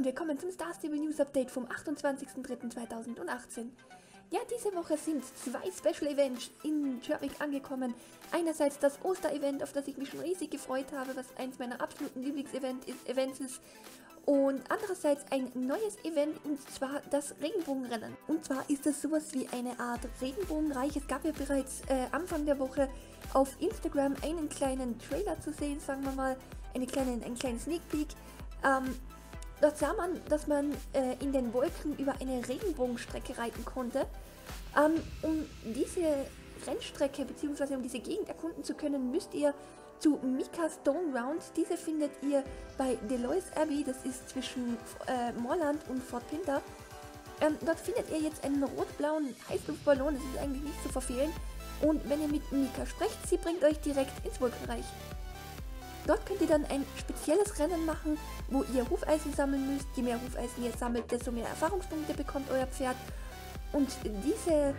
und willkommen zum Star Stable News Update vom 28.03.2018. Ja, diese Woche sind zwei Special Events in Jervik angekommen. Einerseits das Oster-Event, auf das ich mich schon riesig gefreut habe, was eins meiner absoluten Lieblingsevents ist. Und andererseits ein neues Event und zwar das Regenbogenrennen. Und zwar ist das sowas wie eine Art Regenbogenreich. Es gab ja bereits äh, Anfang der Woche auf Instagram einen kleinen Trailer zu sehen, sagen wir mal, eine kleine, einen kleinen Sneak Peek. Ähm, Dort sah man, dass man äh, in den Wolken über eine Regenbogenstrecke reiten konnte. Ähm, um diese Rennstrecke bzw. um diese Gegend erkunden zu können, müsst ihr zu Mika Stone Round. Diese findet ihr bei Delois Abbey, das ist zwischen äh, Moorland und Fort Pinter. Ähm, dort findet ihr jetzt einen rot-blauen Heißluftballon, das ist eigentlich nicht zu verfehlen. Und wenn ihr mit Mika sprecht, sie bringt euch direkt ins Wolkenreich. Dort könnt ihr dann ein spezielles Rennen machen, wo ihr Hufeisen sammeln müsst. Je mehr Hufeisen ihr sammelt, desto mehr Erfahrungspunkte bekommt euer Pferd. Und diese,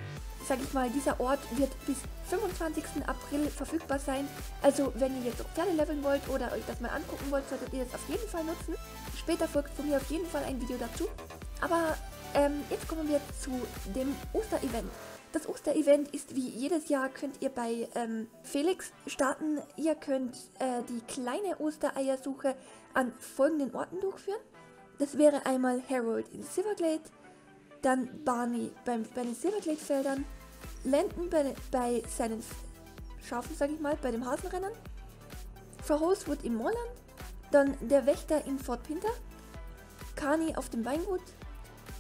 sag ich mal, dieser Ort wird bis 25. April verfügbar sein. Also wenn ihr jetzt auch Pferde leveln wollt oder euch das mal angucken wollt, solltet ihr das auf jeden Fall nutzen. Später folgt von mir auf jeden Fall ein Video dazu. Aber ähm, jetzt kommen wir zu dem Osterevent. Das Osterevent ist wie jedes Jahr, könnt ihr bei ähm, Felix starten. Ihr könnt äh, die kleine Ostereiersuche an folgenden Orten durchführen. Das wäre einmal Harold in Silverglade, dann Barney beim, bei den Silverglade-Feldern, Landon bei, bei seinen Schafen, sag ich mal, bei dem Hasenrennen, Frau Rosewood im Moorland, dann der Wächter in Fort Pinter, Carney auf dem Weingut,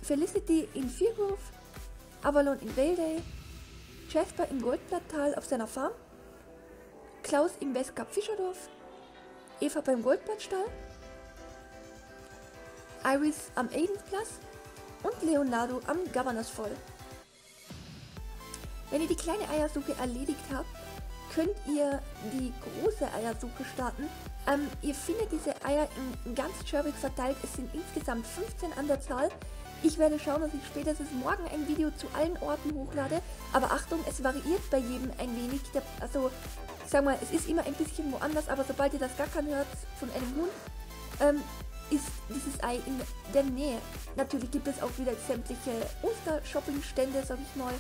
Felicity in Feargrove, Avalon in Vale Jasper im Goldblatttal auf seiner Farm, Klaus im Westkap Fischerdorf, Eva beim Goldblattstall, Iris am Aidensplatz und Leonardo am Governors Fall. Wenn ihr die kleine Eiersuche erledigt habt, könnt ihr die große Eiersuche starten. Ähm, ihr findet diese Eier in ganz Cherwick verteilt. Es sind insgesamt 15 an der Zahl. Ich werde schauen, dass ich spätestens morgen ein Video zu allen Orten hochlade. Aber Achtung, es variiert bei jedem ein wenig. Der, also, ich sag mal, es ist immer ein bisschen woanders, aber sobald ihr das Gackern hört von einem Hund, ähm, ist dieses Ei in der Nähe. Natürlich gibt es auch wieder sämtliche Oster-Shopping-Stände, sag ich mal.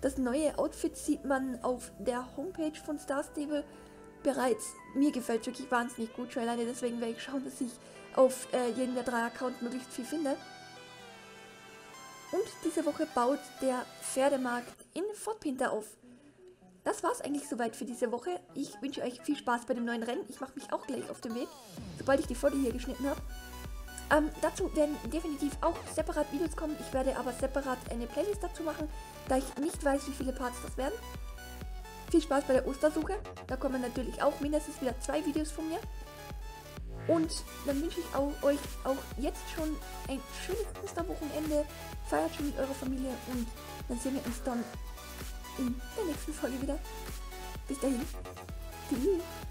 Das neue Outfit sieht man auf der Homepage von Star Stable bereits. Mir gefällt wirklich wahnsinnig gut schon alleine, deswegen werde ich schauen, dass ich auf äh, jedem der drei Accounts möglichst viel finde. Und diese Woche baut der Pferdemarkt in Fort Pinter auf. Das war's eigentlich soweit für diese Woche. Ich wünsche euch viel Spaß bei dem neuen Rennen. Ich mache mich auch gleich auf den Weg, sobald ich die Folge hier geschnitten habe. Ähm, dazu werden definitiv auch separat Videos kommen. Ich werde aber separat eine Playlist dazu machen, da ich nicht weiß, wie viele Parts das werden. Viel Spaß bei der Ostersuche. Da kommen natürlich auch mindestens wieder zwei Videos von mir. Und dann wünsche ich auch, euch auch jetzt schon ein schönes Osterwochenende. Feiert schon mit eurer Familie und dann sehen wir uns dann in der nächsten Folge wieder. Bis dahin. Tschüss.